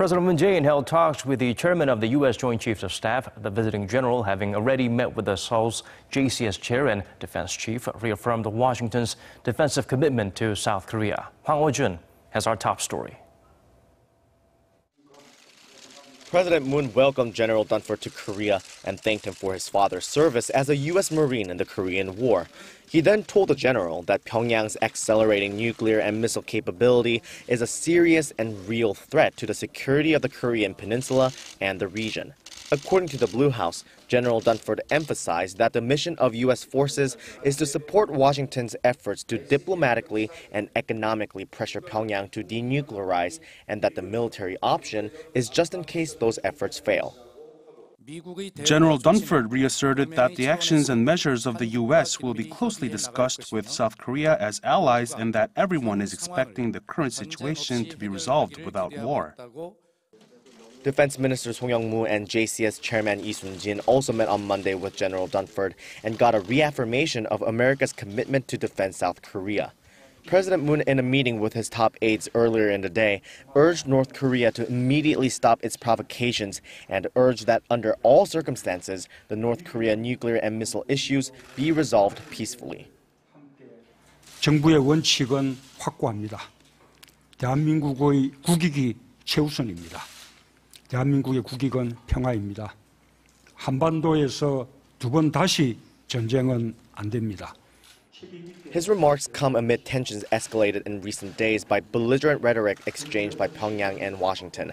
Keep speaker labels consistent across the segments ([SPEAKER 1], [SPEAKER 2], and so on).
[SPEAKER 1] President Moon Jae-in held talks with the chairman of the U.S. Joint Chiefs of Staff, the visiting general having already met with the Seoul's JCS chair and defense chief, reaffirmed Washington's defensive commitment to South Korea. Hwang Hojun has our top story.
[SPEAKER 2] President Moon welcomed General Dunford to Korea and thanked him for his father's service as a U.S. Marine in the Korean War. He then told the general that Pyongyang's accelerating nuclear and missile capability is a serious and real threat to the security of the Korean peninsula and the region. According to the Blue House, General Dunford emphasized that the mission of U.S. forces is to support Washington's efforts to diplomatically and economically pressure Pyongyang to denuclearize, and that the military option is just in case those efforts fail.
[SPEAKER 3] General Dunford reasserted that the actions and measures of the U.S. will be closely discussed with South Korea as allies and that everyone is expecting the current situation to be resolved without war.
[SPEAKER 2] Defense Ministers Song Young-moo and JCS Chairman Lee Sun-jin also met on Monday with General Dunford and got a reaffirmation of America's commitment to defend South Korea. President Moon, in a meeting with his top aides earlier in the day, urged North Korea to immediately stop its provocations and urged that under all circumstances, the North Korea nuclear and missile issues be resolved peacefully.
[SPEAKER 4] 정부의 원칙은 확고합니다. 대한민국의 국익이 최우선입니다. 대한민국의 국익은 평화입니다. 한반도에서 두 번 다시 전쟁은 안 됩니다.
[SPEAKER 2] His remarks come amid tensions escalated in recent days by belligerent rhetoric exchanged by Pyongyang and Washington.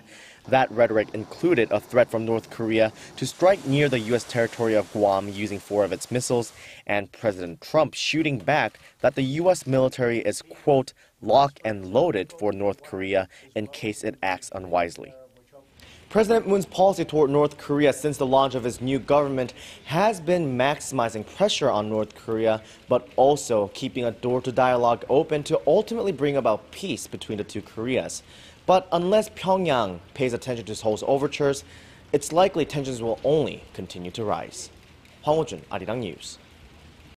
[SPEAKER 2] That rhetoric included a threat from North Korea to strike near the U.S. territory of Guam using four of its missiles, and President Trump shooting back that the U.S. military is, quote, lock and loaded for North Korea in case it acts unwisely. President Moon's policy toward North Korea since the launch of his new government has been maximizing pressure on North Korea, but also keeping a door to dialogue open to ultimately bring about peace between the two Koreas. But unless Pyongyang pays attention to Seoul's overtures, it's likely tensions will only continue to rise. Hwang Hojun, Arirang News.